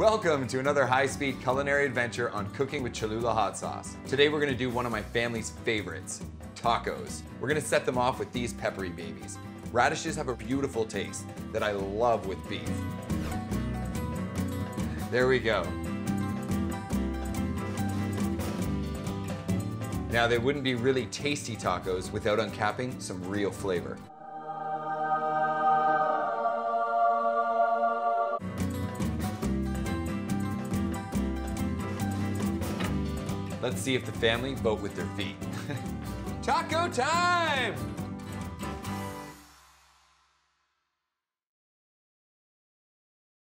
Welcome to another high-speed culinary adventure on Cooking with Cholula Hot Sauce. Today we're gonna do one of my family's favorites, tacos. We're gonna set them off with these peppery babies. Radishes have a beautiful taste that I love with beef. There we go. Now they wouldn't be really tasty tacos without uncapping some real flavor. Let's see if the family vote with their feet. Taco time!